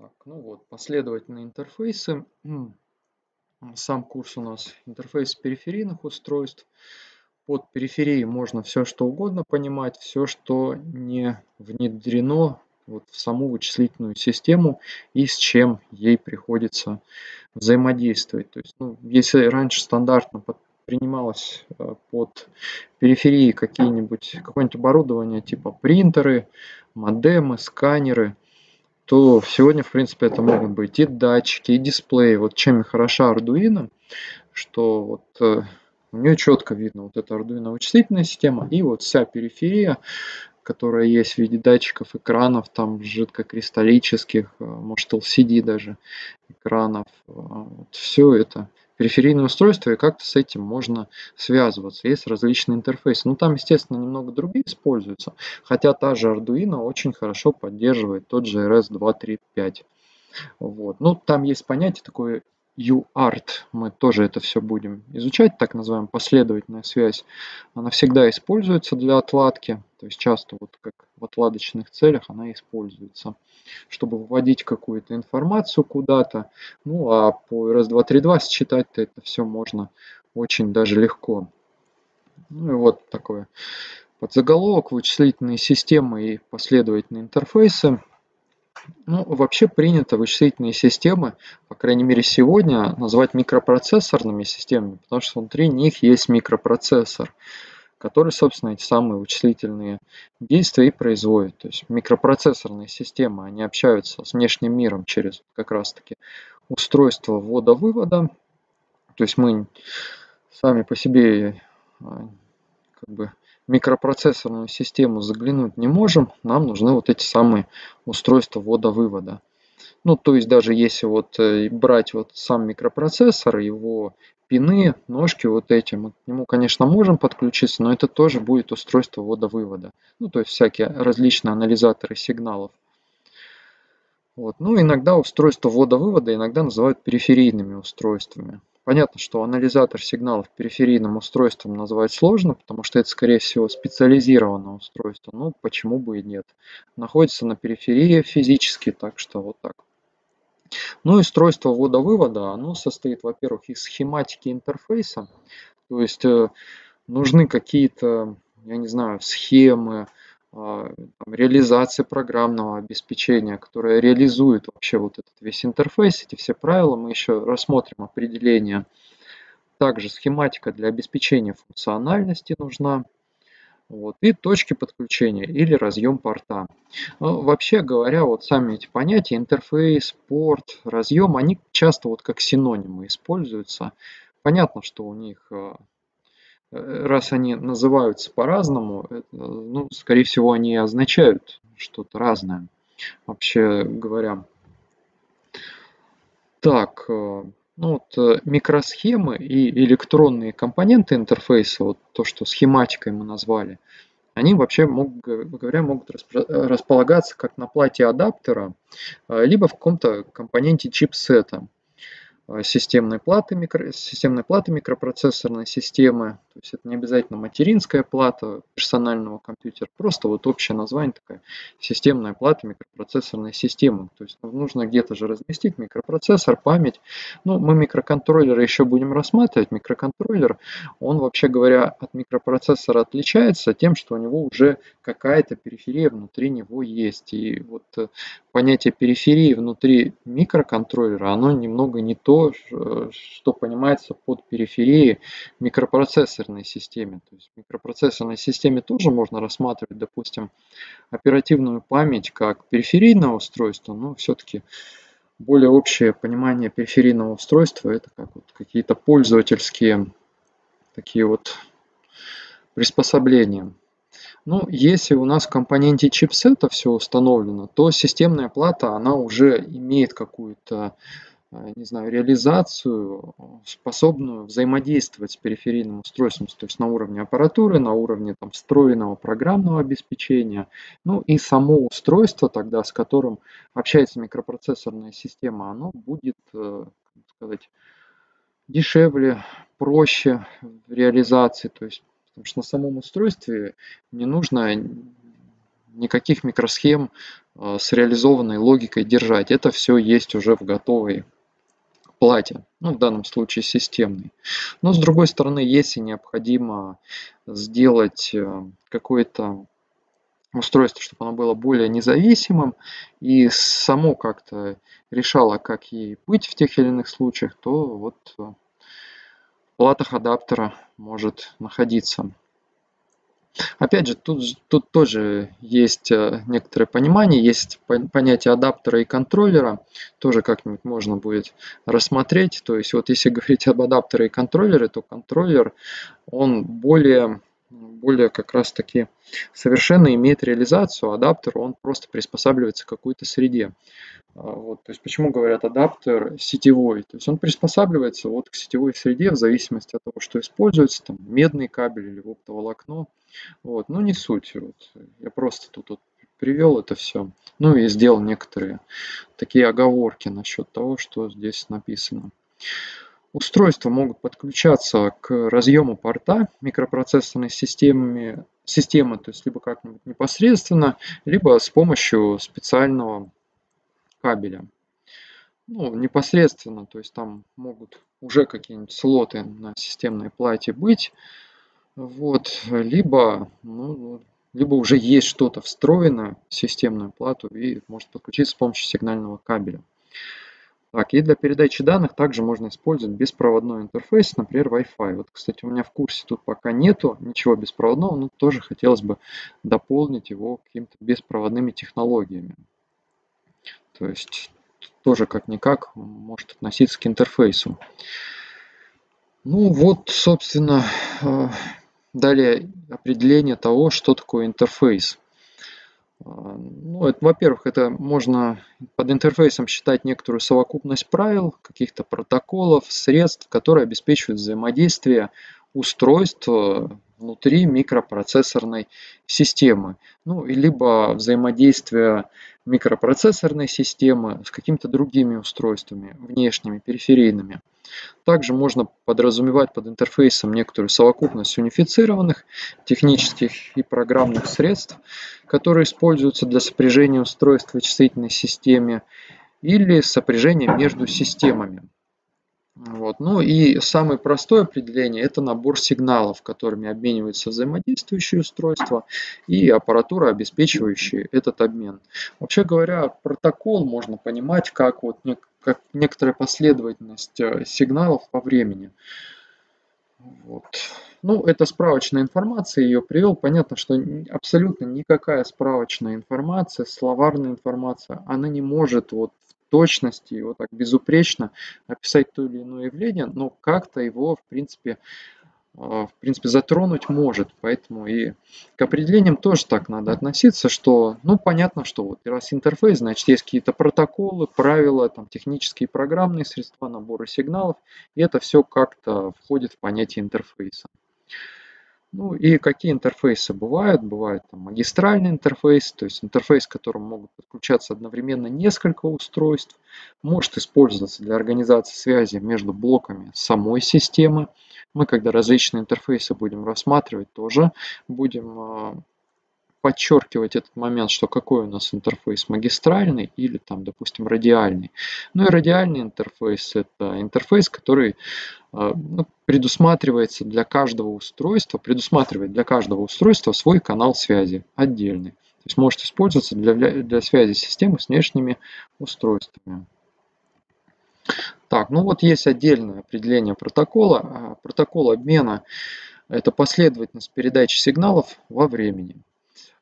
Так, ну вот, последовательные интерфейсы. Сам курс у нас интерфейс периферийных устройств. Под периферией можно все что угодно понимать, все, что не внедрено вот в саму вычислительную систему и с чем ей приходится взаимодействовать. То есть, ну, если раньше стандартно под, принималось э, под периферии какие-нибудь какое-нибудь оборудование типа принтеры, модемы, сканеры, то сегодня, в принципе, это могут быть и датчики, и дисплеи. Вот чем и хороша Arduino, что вот э, у нее четко видно вот эта Arduino вычислительная система и вот вся периферия, которая есть в виде датчиков, экранов, там жидкокристаллических, э, может LCD даже экранов. Э, вот все это периферийное устройство, и как-то с этим можно связываться. Есть различные интерфейсы. Ну, там, естественно, немного другие используются, хотя та же Arduino очень хорошо поддерживает тот же RS235. Вот. Ну, там есть понятие такое UART. Мы тоже это все будем изучать, так называемая последовательная связь. Она всегда используется для отладки, то есть часто вот как в отладочных целях она используется, чтобы вводить какую-то информацию куда-то. Ну а по RS-232 считать-то это все можно очень даже легко. Ну и вот такое подзаголовок, вычислительные системы и последовательные интерфейсы. Ну, вообще принято вычислительные системы, по крайней мере сегодня, назвать микропроцессорными системами, потому что внутри них есть микропроцессор, который, собственно, эти самые вычислительные действия и производит. То есть микропроцессорные системы, они общаются с внешним миром через как раз-таки устройство ввода-вывода. То есть мы сами по себе а, как бы микропроцессорную систему заглянуть не можем, нам нужны вот эти самые устройства ввода-вывода. Ну, то есть даже если вот э, брать вот сам микропроцессор, его пины, ножки вот эти, мы к нему, конечно, можем подключиться, но это тоже будет устройство ввода-вывода. Ну, то есть всякие различные анализаторы сигналов. Вот. Ну, иногда устройства ввода-вывода иногда называют периферийными устройствами. Понятно, что анализатор сигналов периферийным устройством назвать сложно, потому что это, скорее всего, специализированное устройство. Ну, почему бы и нет. Находится на периферии физически, так что вот так. Ну и устройство ввода-вывода, оно состоит, во-первых, из схематики интерфейса, то есть э, нужны какие-то, я не знаю, схемы, там, реализация программного обеспечения, которое реализует вообще вот этот весь интерфейс, эти все правила, мы еще рассмотрим определение. Также схематика для обеспечения функциональности нужна. Вот, и точки подключения или разъем порта. Ну, вообще говоря, вот сами эти понятия, интерфейс, порт, разъем, они часто вот как синонимы используются. Понятно, что у них а, раз они называются по-разному, ну, скорее всего, они означают что-то разное, вообще говоря. Так, э, ну вот э, микросхемы и электронные компоненты интерфейса, вот то, что схематикой мы назвали, они вообще, говоря, могут располагаться как на плате адаптера, э, либо в каком-то компоненте чипсета. Э, системной платы, микро, системной платы микропроцессорной системы. То есть это не обязательно материнская плата персонального компьютера, просто вот общее название такая системная плата микропроцессорной системы. То есть нужно где-то же разместить микропроцессор, память. Ну, мы микроконтроллеры еще будем рассматривать. Микроконтроллер, он вообще говоря от микропроцессора отличается тем, что у него уже какая-то периферия внутри него есть. И вот э, понятие периферии внутри микроконтроллера, оно немного не то, что понимается под периферией микропроцессорной системе. То есть в микропроцессорной системе тоже можно рассматривать, допустим, оперативную память как периферийное устройство, но все-таки более общее понимание периферийного устройства это как вот какие-то пользовательские такие вот приспособления. Ну, если у нас в компоненте чипсета все установлено, то системная плата, она уже имеет какую-то, э, не знаю, реализацию, способную взаимодействовать с периферийным устройством, то есть на уровне аппаратуры, на уровне там, встроенного программного обеспечения, ну и само устройство тогда, с которым общается микропроцессорная система, оно будет, э, как сказать, дешевле, проще в реализации, то есть Потому что на самом устройстве не нужно никаких микросхем э, с реализованной логикой держать. Это все есть уже в готовой плате, ну в данном случае системной. Но с другой стороны, если необходимо сделать э, какое-то устройство, чтобы оно было более независимым и само как-то решало, как ей быть в тех или иных случаях, то вот в платах адаптера может находиться. Опять же, тут, тут тоже есть э, некоторое понимание, есть понятие адаптера и контроллера, тоже как-нибудь можно будет рассмотреть. То есть вот если говорить об адаптере и контроллере, то контроллер, он более более как раз таки совершенно имеет реализацию, адаптер, он просто приспосабливается к какой-то среде. А, вот, то есть почему говорят адаптер сетевой? То есть он приспосабливается вот к сетевой среде в зависимости от того, что используется, там медный кабель или оптоволокно. Вот, но не суть. Вот. Я просто тут вот привел это все. Ну и сделал некоторые такие оговорки насчет того, что здесь написано. Устройства могут подключаться к разъему порта микропроцессорной системы, системы то есть либо как-нибудь непосредственно, либо с помощью специального кабеля. Ну, непосредственно, то есть там могут уже какие-нибудь слоты на системной плате быть. Вот, либо, ну, либо уже есть что-то встроено в системную плату и может подключиться с помощью сигнального кабеля. Так, и для передачи данных также можно использовать беспроводной интерфейс, например, Wi-Fi. Вот, кстати, у меня в курсе тут пока нету ничего беспроводного, но тоже хотелось бы дополнить его какими-то беспроводными технологиями. То есть тоже как-никак может относиться к интерфейсу. Ну вот, собственно, э, далее определение того, что такое интерфейс. Э, ну, это, во-первых, это можно под интерфейсом считать некоторую совокупность правил, каких-то протоколов, средств, которые обеспечивают взаимодействие устройств внутри микропроцессорной системы. Ну, либо взаимодействие микропроцессорной системы с какими-то другими устройствами, внешними, периферийными. Также можно подразумевать под интерфейсом некоторую совокупность унифицированных технических и программных средств, которые используются для сопряжения устройств в вычислительной системе или сопряжения между системами. Вот. Ну и самое простое определение – это набор сигналов, которыми обмениваются взаимодействующие устройства и аппаратура, обеспечивающая этот обмен. Вообще говоря, протокол можно понимать как, вот, как некоторая последовательность э, сигналов по времени. Вот. Ну, это справочная информация, ее привел. Понятно, что абсолютно никакая справочная информация, словарная информация, она не может вот точности, и вот так безупречно описать то или иное явление, но как-то его, в принципе, а, в принципе, затронуть может. Поэтому и к определениям тоже так надо относиться, что, ну, понятно, что вот раз интерфейс, значит, есть какие-то протоколы, правила, там, технические программные средства, наборы сигналов, и это все как-то входит в понятие интерфейса. Ну и какие интерфейсы бывают? Бывает там, магистральный интерфейс, то есть интерфейс, к которому могут подключаться одновременно несколько устройств. Может использоваться для организации связи между блоками самой системы. Мы, когда различные интерфейсы будем рассматривать, тоже будем а, подчеркивать этот момент, что какой у нас интерфейс магистральный или там, допустим, радиальный. Ну и радиальный интерфейс это интерфейс, который а, ну, предусматривается для каждого устройства, предусматривает для каждого устройства свой канал связи отдельный. То есть может использоваться для, для связи системы с внешними устройствами. Так, ну вот есть отдельное определение протокола. А, протокол обмена – это последовательность передачи сигналов во времени.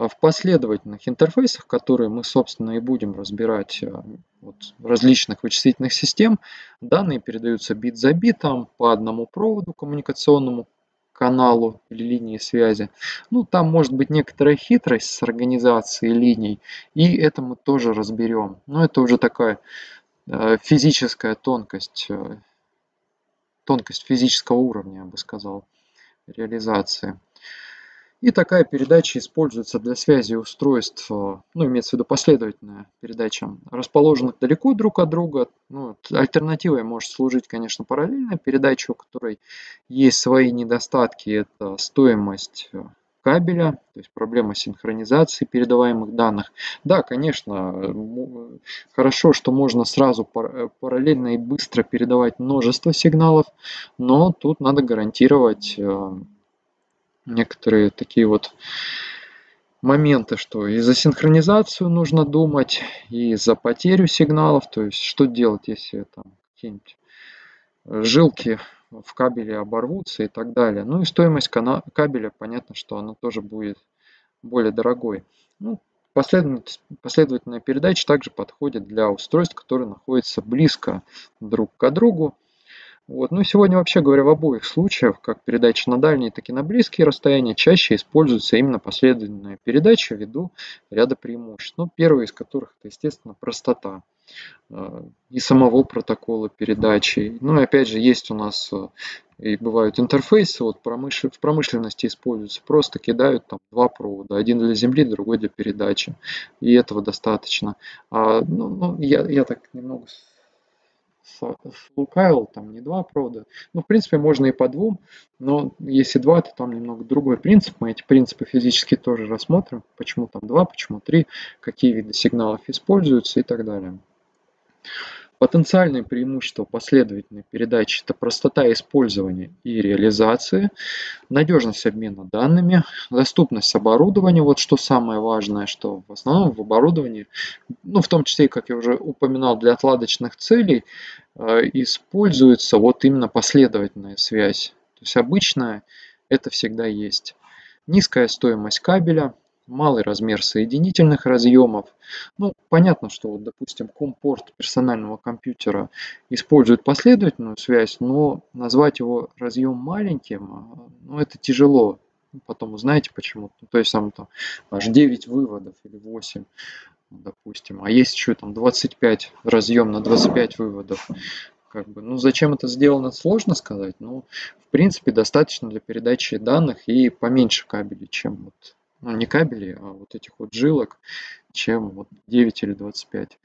А в последовательных интерфейсах, которые мы, собственно, и будем разбирать э, вот, различных вычислительных систем, данные передаются бит за битом по одному проводу коммуникационному каналу или линии связи. Ну, там может быть некоторая хитрость с организацией линий, и это мы тоже разберем. Но это уже такая э, физическая тонкость, э, тонкость физического уровня, я бы сказал, реализации. И такая передача используется для связи устройств, э, ну, имеется в виду последовательная передача, расположенных далеко друг от друга. Ну, альтернативой может служить, конечно, параллельная передача, у которой есть свои недостатки. Это стоимость э, кабеля, то есть проблема синхронизации передаваемых данных. Да, конечно, хорошо, что можно сразу э, параллельно и быстро передавать множество сигналов, но тут надо гарантировать некоторые такие вот моменты, что и за синхронизацию нужно думать, и за потерю сигналов, то есть что делать, если там какие-нибудь жилки в кабеле оборвутся и так далее. Ну и стоимость кабеля, понятно, что она тоже будет более дорогой. Ну, последовательная передача также подходит для устройств, которые находятся близко друг к другу. Вот. Ну, сегодня, вообще говоря, в обоих случаях, как передача на дальние, так и на близкие расстояния, чаще используется именно последовательная передача ввиду ряда преимуществ. Ну, первый из которых, это, естественно, простота э, и самого протокола передачи. Ну и опять же, есть у нас э, и бывают интерфейсы, вот промышл... в промышленности используются, просто кидают там два провода, один для земли, другой для передачи, и этого достаточно. А, ну, ну, я, я так немного слукавил, там не два провода. Ну, в принципе, можно и по двум, но если два, то там немного другой принцип. Мы эти принципы физически тоже рассмотрим. Почему там два, почему три, какие виды сигналов используются и так далее. Потенциальные преимущества последовательной передачи – это простота использования и реализации, надежность обмена данными, доступность оборудования. Вот что самое важное, что в основном в оборудовании, ну в том числе, как я уже упоминал, для отладочных целей, э, используется вот именно последовательная связь. То есть обычная это всегда есть. Низкая стоимость кабеля, малый размер соединительных разъемов. Ну, понятно, что, вот, допустим, компорт персонального компьютера использует последовательную связь, но назвать его разъем маленьким, а, ну, это тяжело. Потом узнаете почему. Ну, то есть там, там аж 9 выводов или 8 допустим, а есть еще там 25 разъем на 25 выводов. Как бы, ну, зачем это сделано, сложно сказать, но, в принципе, достаточно для передачи данных и поменьше кабелей, чем вот ну, не кабелей, а вот этих вот жилок, чем вот 9 или 25.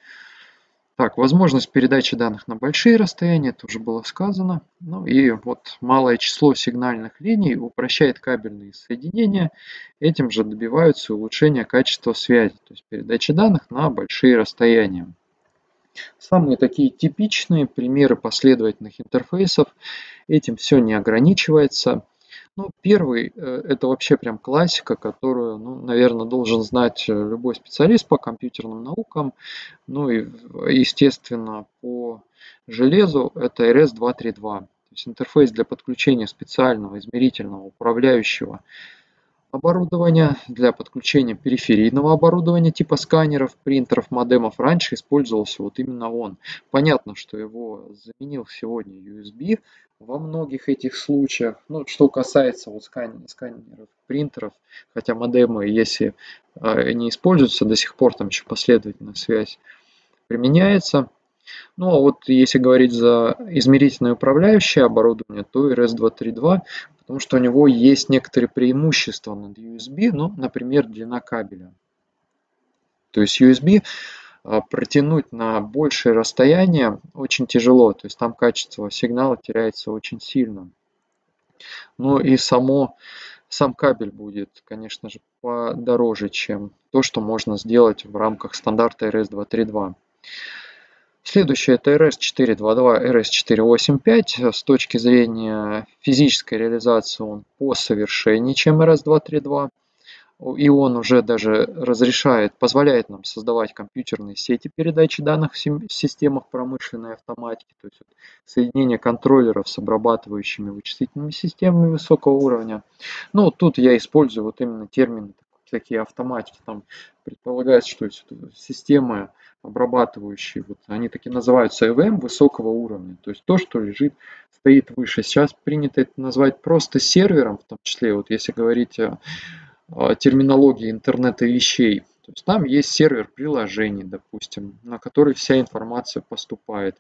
Так, возможность передачи данных на большие расстояния, это уже было сказано. Ну и вот малое число сигнальных линий упрощает кабельные соединения. Этим же добиваются улучшения качества связи, то есть передачи данных на большие расстояния. Самые такие типичные примеры последовательных интерфейсов. Этим все не ограничивается. Ну, первый э, это вообще прям классика, которую, ну, наверное, должен знать э, любой специалист по компьютерным наукам. Ну и, естественно, по железу это RS-232. То есть интерфейс для подключения специального измерительного управляющего оборудования для подключения периферийного оборудования типа сканеров, принтеров, модемов раньше использовался вот именно он. Понятно, что его заменил сегодня USB во многих этих случаях. Ну, что касается вот сканеров, сканеров принтеров, хотя модемы, если э, не используются до сих пор, там еще последовательная связь применяется. Ну а вот если говорить за измерительное управляющее оборудование, то RS-232 потому что у него есть некоторые преимущества над USB, ну, например, длина кабеля. То есть USB а, протянуть на большее расстояние очень тяжело, то есть там качество сигнала теряется очень сильно. Ну и само, сам кабель будет, конечно же, подороже, чем то, что можно сделать в рамках стандарта RS-232. Следующее это RS422, RS485. С точки зрения физической реализации он по совершеннее, чем RS232. И он уже даже разрешает, позволяет нам создавать компьютерные сети передачи данных в системах промышленной автоматики, то есть соединение контроллеров с обрабатывающими вычислительными системами высокого уровня. Ну, тут я использую вот именно термины такие автоматики. Там предполагается, что системы обрабатывающие, вот они такие называются EVM высокого уровня, то есть то, что лежит, стоит выше. Сейчас принято это назвать просто сервером, в том числе, вот если говорить о, о терминологии интернета вещей, то есть там есть сервер приложений, допустим, на который вся информация поступает.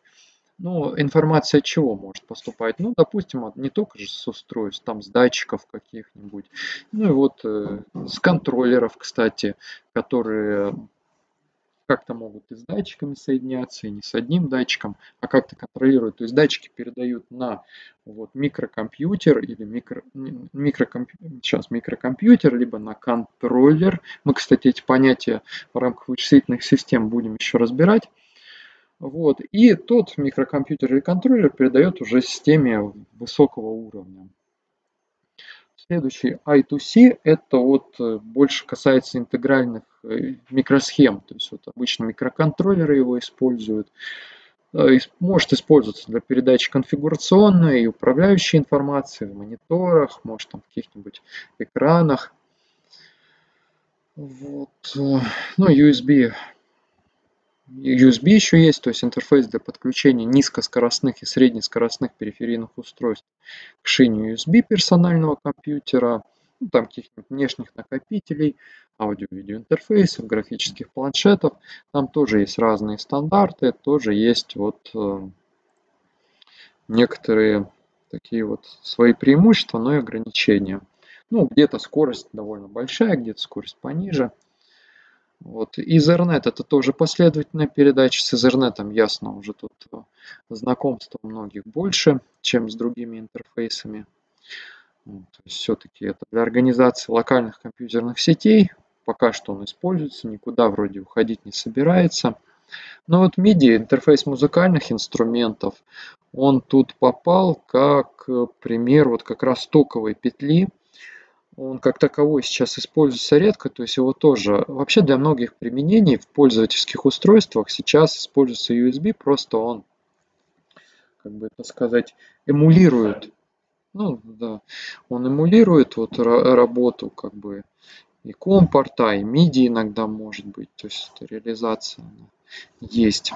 Ну, информация чего может поступать? Ну, допустим, не только же с устройств, там с датчиков каких-нибудь. Ну и вот э, с контроллеров, кстати, которые как-то могут и с датчиками соединяться, и не с одним датчиком, а как-то контролируют. То есть датчики передают на вот, микрокомпьютер или микро, микрокомпьютер, сейчас микрокомпьютер, либо на контроллер. Мы, кстати, эти понятия в рамках вычислительных систем будем еще разбирать. Вот. И тот микрокомпьютер или контроллер передает уже системе высокого уровня. Следующий I2C это вот э, больше касается интегральных э, микросхем. То есть вот обычно микроконтроллеры его используют. Э, может использоваться для передачи конфигурационной и управляющей информации в мониторах, может там в каких-нибудь экранах. Вот. Ну, USB USB еще есть, то есть интерфейс для подключения низкоскоростных и среднескоростных периферийных устройств к шине USB персонального компьютера, ну, там каких-нибудь внешних накопителей, аудио-видео интерфейсов, графических планшетов. Там тоже есть разные стандарты, тоже есть вот э, некоторые такие вот свои преимущества, но и ограничения. Ну, где-то скорость довольно большая, где-то скорость пониже. Вот. Ethernet это тоже последовательная передача. С Ethernet ясно уже тут э, знакомства многих больше, чем с другими интерфейсами. Вот. Все-таки это для организации локальных компьютерных сетей. Пока что он используется, никуда вроде уходить не собирается. Но вот MIDI, интерфейс музыкальных инструментов, он тут попал как э, пример вот как раз токовой петли, он как таковой сейчас используется редко, то есть его тоже вообще для многих применений в пользовательских устройствах сейчас используется USB, просто он, как бы это сказать, эмулирует, ну да, он эмулирует вот работу как бы и компорта, и MIDI иногда может быть, то есть реализация есть.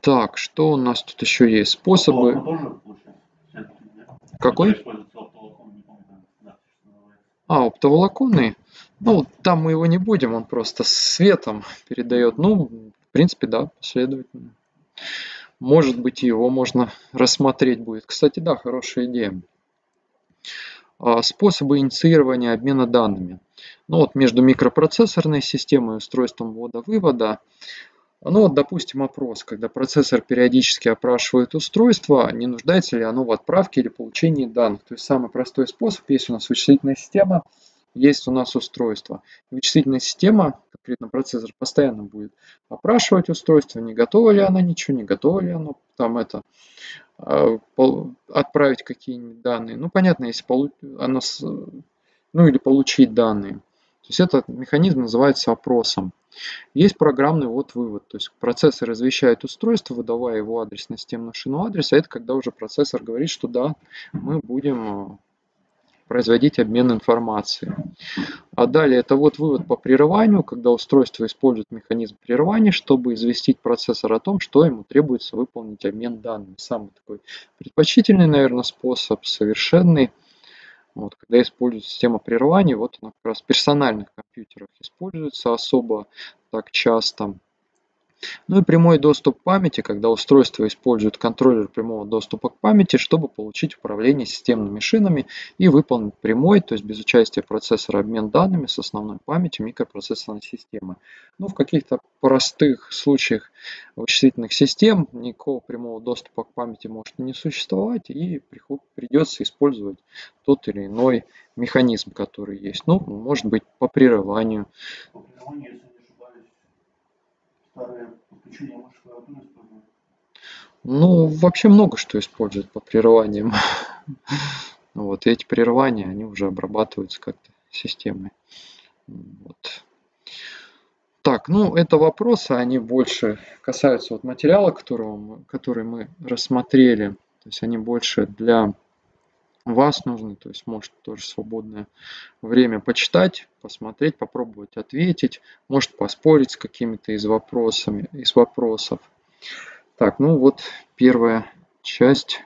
Так, что у нас тут еще есть? Способы. Какой? А, оптоволоконный? Ну, там мы его не будем, он просто светом передает. Ну, в принципе, да, последовательно. Может быть, его можно рассмотреть будет. Кстати, да, хорошая идея. А, способы инициирования обмена данными. Ну вот между микропроцессорной системой и устройством ввода-вывода ну вот, допустим, опрос, когда процессор периодически опрашивает устройство, не нуждается ли оно в отправке или получении данных. То есть самый простой способ, если у нас вычислительная система, есть у нас устройство. вычислительная система, конкретно процессор, постоянно будет опрашивать устройство, не готово ли оно ничего, не готово ли оно там это а, отправить какие-нибудь данные. Ну, понятно, если получ... оно, ну или получить данные. То есть этот механизм называется опросом. Есть программный ввод-вывод, то есть процессор извещает устройство, выдавая его адрес на системную шину адреса. Это когда уже процессор говорит, что да, мы будем э, производить обмен информацией. А далее это вот вывод по прерыванию, когда устройство использует механизм прерывания, чтобы известить процессор о том, что ему требуется выполнить обмен данными. Самый такой предпочтительный, наверное, способ, совершенный. Вот, когда используется система прерывания, вот она как раз в персональных компьютерах используется особо так часто. Ну и прямой доступ к памяти, когда устройство использует контроллер прямого доступа к памяти, чтобы получить управление системными шинами и выполнить прямой, то есть без участия процессора обмен данными с основной памятью микропроцессорной системы. Ну, в каких-то простых случаях вычислительных систем никакого прямого доступа к памяти может не существовать и придется использовать тот или иной механизм, который есть. Ну, может быть, по прерыванию. По прерыванию старые подключения мышцы клавиатуры используют? Ну, вообще много что используют по прерываниям. вот, и эти прерывания, они уже обрабатываются как-то системой. Вот. Так, ну это вопросы, они больше касаются вот материала, которого мы, который мы рассмотрели. То есть они больше для вас нужны, то есть может тоже свободное время почитать, посмотреть, попробовать ответить, может поспорить с какими-то из вопросами, из вопросов. Так, ну вот первая часть